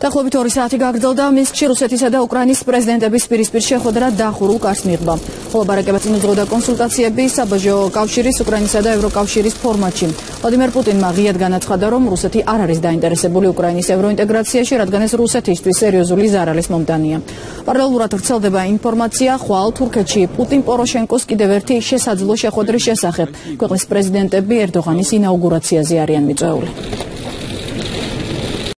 დახლობით 2 საათი გაგრძელდა მინსკში რუსეთისა და უკრაინის პრეზიდენტების პირისპირ შეხვედრა დახურულ კარს მიიღო. ხოლო ბარაკება წინდროდა კონსულტაციები საბაჟო კავშირის უკრაინისა და ევროკავშირის ფორმატში. ვლადიმერ პუტინმა ღიად განაცხადა, რომ რუსეთი არ არის დაინტერესებული უკრაინის ევროინტეგრაციაში, რადგან ეს რუსეთისთვის სერიოზული ზარალის მომდანია. პარალელურად ვრცელდება ინფორმაცია ხვალ თურქეთში პუტინ პოროშენკოს კიდევ ერთი შესაძლო შეხვედრის შესახებ. ქვეყნის პრეზიდენტები ერდოღანის ინაუგურაციაზე არიან მიწვეული.